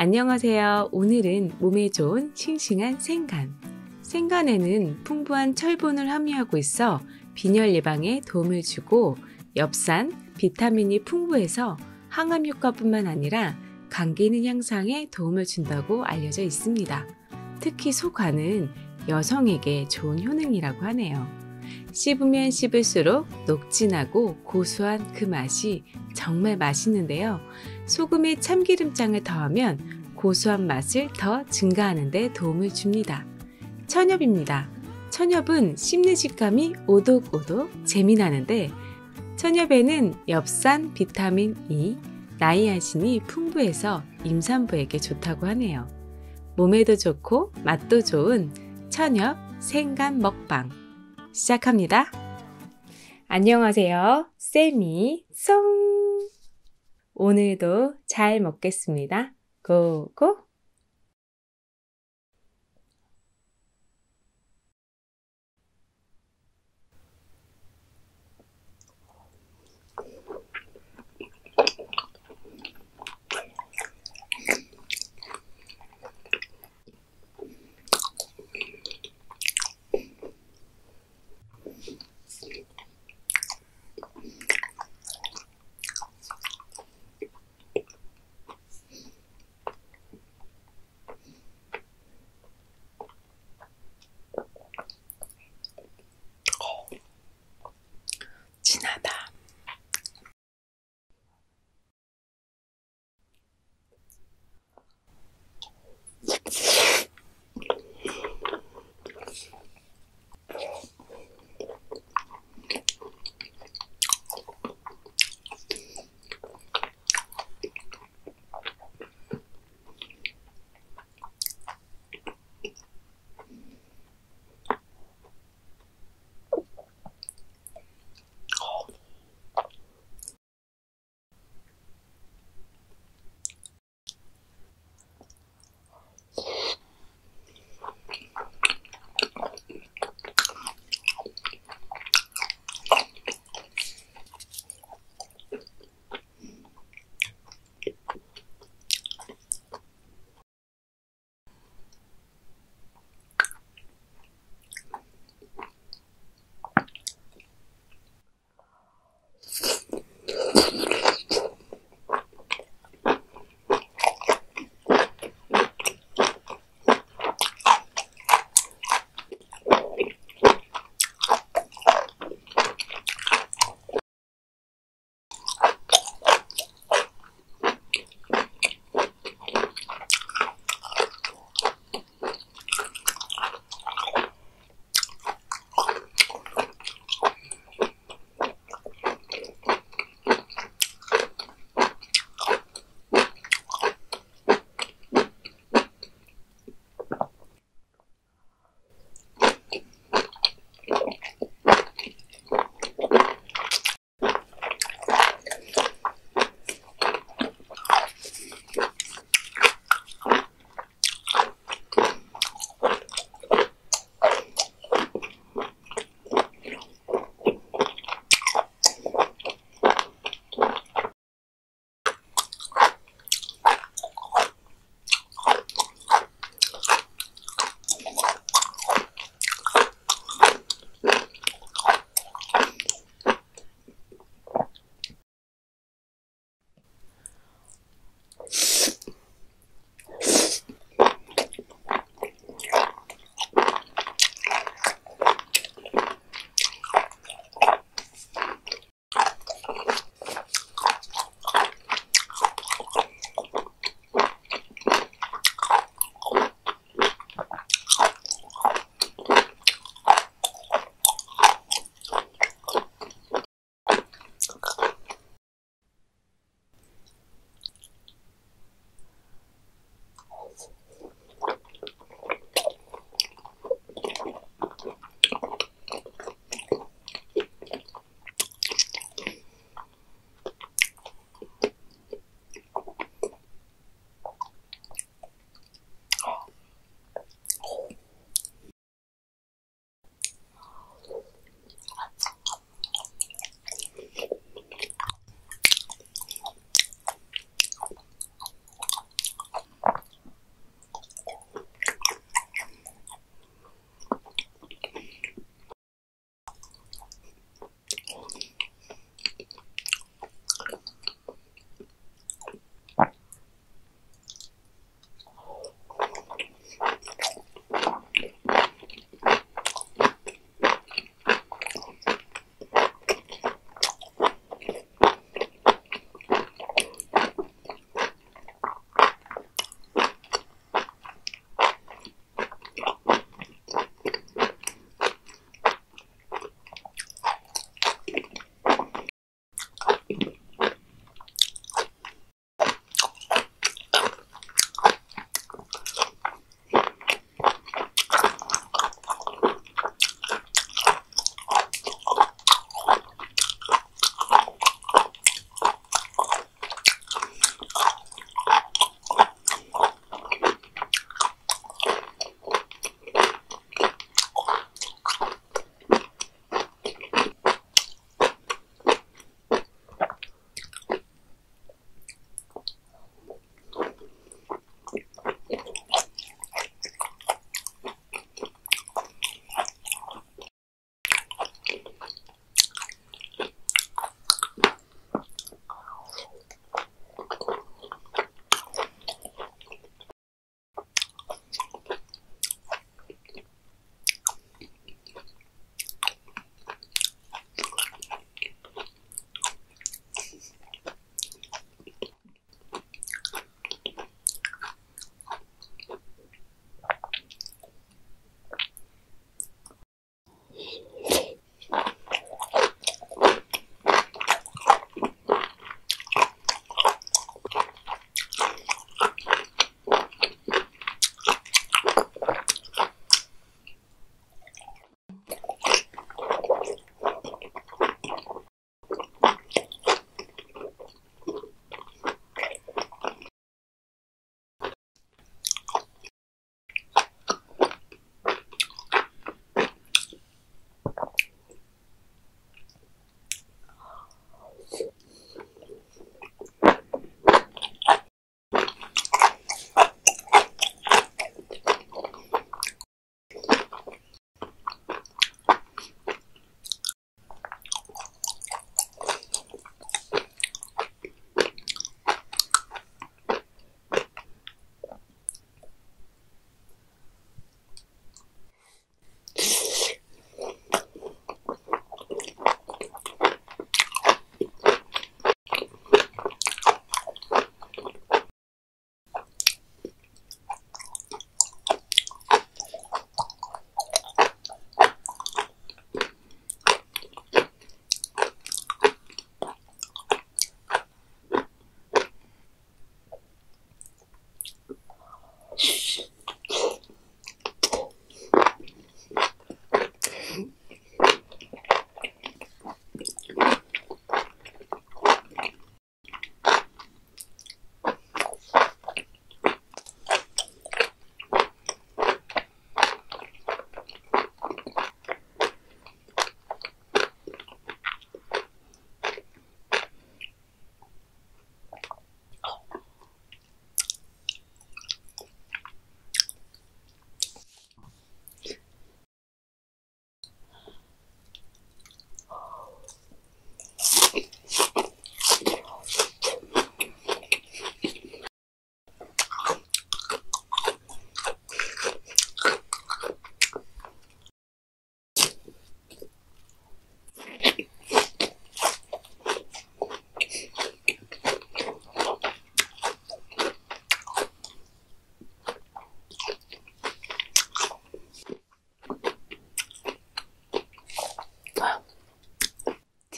안녕하세요. 오늘은 몸에 좋은 싱싱한 생간. 생간에는 풍부한 철분을 함유하고 있어 빈혈 예방에 도움을 주고 엽산, 비타민이 풍부해서 항암 효과뿐만 아니라 감기 는 향상에 도움을 준다고 알려져 있습니다. 특히 소간은 여성에게 좋은 효능이라고 하네요. 씹으면 씹을수록 녹진하고 고소한 그 맛이 정말 맛있는데요. 소금에 참기름장을 더하면 고소한 맛을 더 증가하는 데 도움을 줍니다. 천엽입니다. 천엽은 씹는 식감이 오독오독 재미나는데 천엽에는 엽산, 비타민 E, 나이아신이 풍부해서 임산부에게 좋다고 하네요. 몸에도 좋고 맛도 좋은 천엽 생간 먹방 시작합니다. 안녕하세요. 쌤이 송! 오늘도 잘 먹겠습니다. 고고!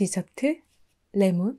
디저트 레몬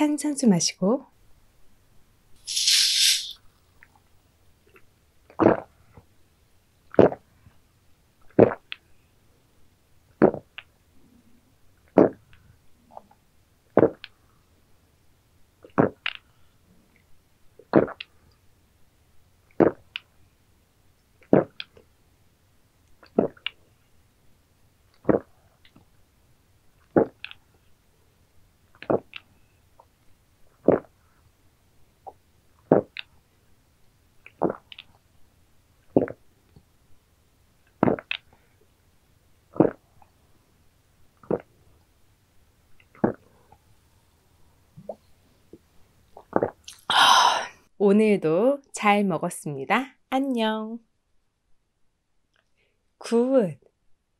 탄산수 마시고 오늘도 잘 먹었습니다. 안녕. 굿.